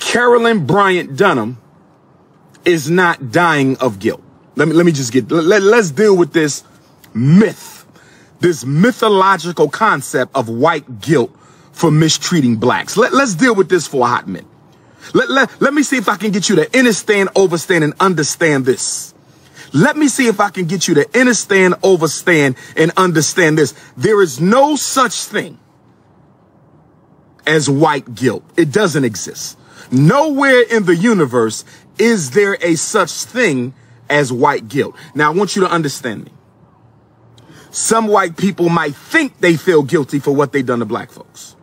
Carolyn Bryant Donham is not dying of guilt. Let me let me just get let, let's deal with this myth, this mythological concept of white guilt for mistreating blacks. Let, let's deal with this for a hot minute. Let, let, let me see if I can get you to understand, overstand, and understand this. Let me see if I can get you to understand, overstand, and understand this. There is no such thing as white guilt. It doesn't exist. Nowhere in the universe is there a such thing as white guilt. Now, I want you to understand me. Some white people might think they feel guilty for what they've done to black folks.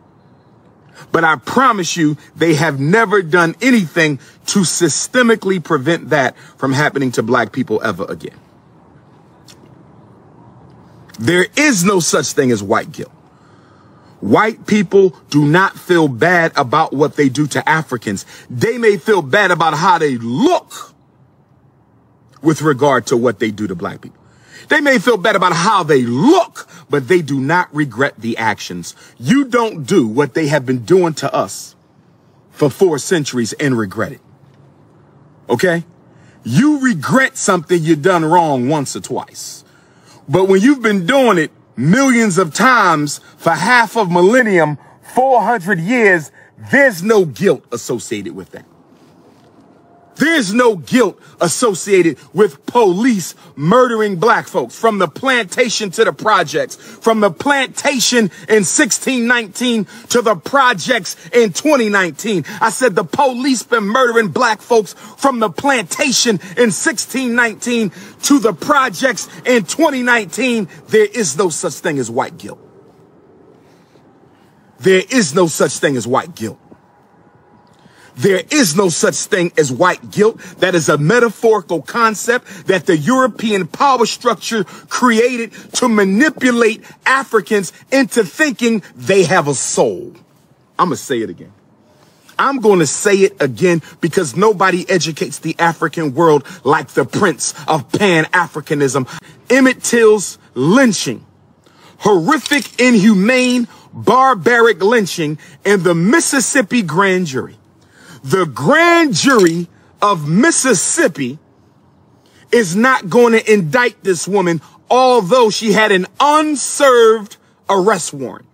But I promise you, they have never done anything to systemically prevent that from happening to black people ever again. There is no such thing as white guilt. White people do not feel bad about what they do to Africans. They may feel bad about how they look with regard to what they do to black people. They may feel bad about how they look, but they do not regret the actions. You don't do what they have been doing to us for four centuries and regret it. Okay? You regret something you've done wrong once or twice. But when you've been doing it millions of times for half of millennium, 400 years, there's no guilt associated with that. There's no guilt associated with police murdering black folks from the plantation to the projects, from the plantation in 1619 to the projects in 2019. I said the police been murdering black folks from the plantation in 1619 to the projects in 2019. There is no such thing as white guilt. There is no such thing as white guilt. There is no such thing as white guilt. That is a metaphorical concept that the European power structure created to manipulate Africans into thinking they have a soul. I'm going to say it again. I'm going to say it again because nobody educates the African world like the prince of Pan-Africanism. Emmett Till's lynching, horrific, inhumane, barbaric lynching in the Mississippi grand jury the grand jury of Mississippi is not going to indict this woman, although she had an unserved arrest warrant.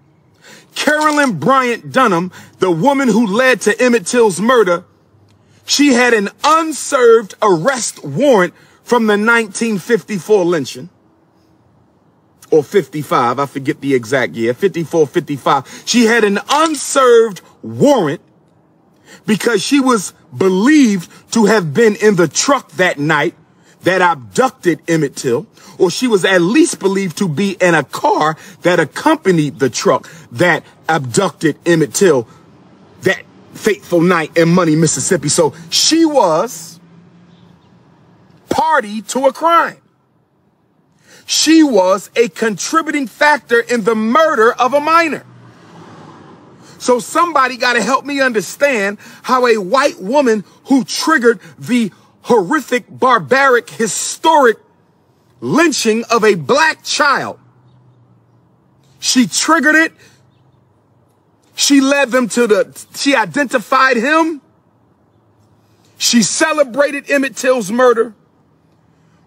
Carolyn Bryant Donham, the woman who led to Emmett Till's murder, she had an unserved arrest warrant from the 1954 lynching. Or 55, I forget the exact year, 54, 55. She had an unserved warrant because she was believed to have been in the truck that night that abducted Emmett Till, or she was at least believed to be in a car that accompanied the truck that abducted Emmett Till that fateful night in Money, Mississippi. So she was party to a crime. She was a contributing factor in the murder of a minor. So somebody got to help me understand how a white woman who triggered the horrific, barbaric, historic lynching of a black child. She triggered it. She led them to the, she identified him. She celebrated Emmett Till's murder.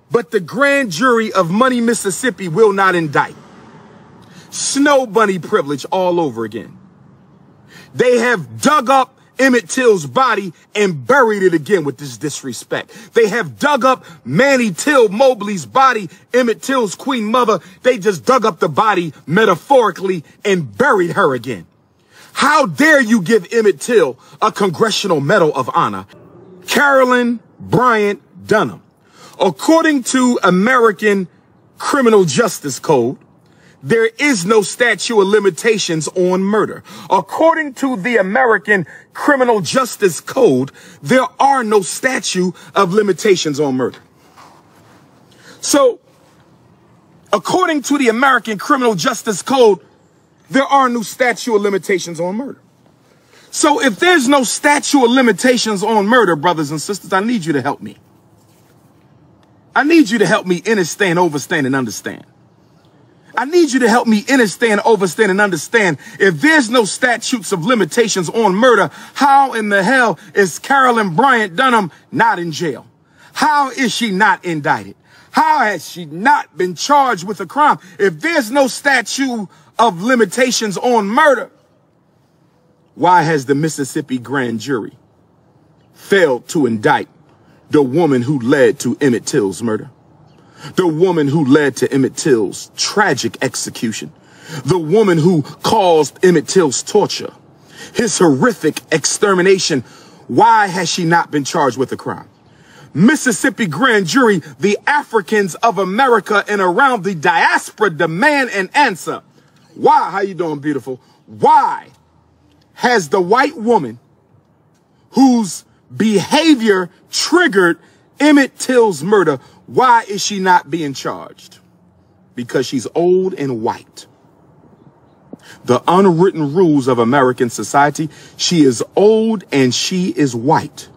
But the grand jury of Money, Mississippi will not indict. Snow bunny privilege all over again. They have dug up Emmett Till's body and buried it again with this disrespect. They have dug up Mamie Till Mobley's body, Emmett Till's queen mother. They just dug up the body metaphorically and buried her again. How dare you give Emmett Till a Congressional Medal of Honor? Carolyn Bryant Donham. According to American Criminal Justice Code, there is no statute of limitations on murder. According to the American Criminal Justice Code, there are no statute of limitations on murder. So, according to the American Criminal Justice Code, there are no statute of limitations on murder. So if there's no statute of limitations on murder, brothers and sisters, I need you to help me. I need you to help me understand, overstand, and understand. I need you to help me understand, overstand, and understand. If there's no statutes of limitations on murder, how in the hell is Carolyn Bryant Donham not in jail? How is she not indicted? How has she not been charged with a crime? If there's no statute of limitations on murder, why has the Mississippi grand jury failed to indict the woman who led to Emmett Till's murder? The woman who led to Emmett Till's tragic execution? The woman who caused Emmett Till's torture? His horrific extermination? Why has she not been charged with a crime? Mississippi grand jury, the Africans of America and around the diaspora demand an answer. Why? How you doing, beautiful? Why has the white woman whose behavior triggered Emmett Till's murder, why is she not being charged? Because she's old and white. The unwritten rules of American society, she is old and she is white.